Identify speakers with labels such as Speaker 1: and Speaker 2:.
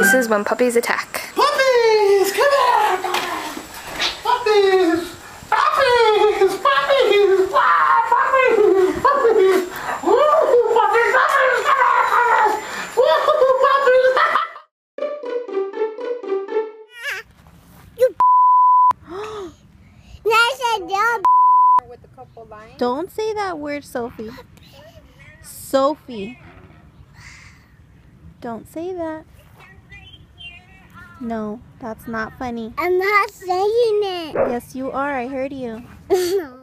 Speaker 1: This is when puppies attack.
Speaker 2: Puppies, come here! Puppies! Puppies! Puppies! Ah, Puppies! Puppies! Woo! Puppies! Puppies! Come here, puppies! Woo! Puppies!
Speaker 3: That's a job.
Speaker 4: with a couple lines.
Speaker 5: Don't say that word, Sophie. Sophie. Don't say that. No, that's not funny.
Speaker 3: I'm not saying it.
Speaker 5: Yes, you are. I heard you.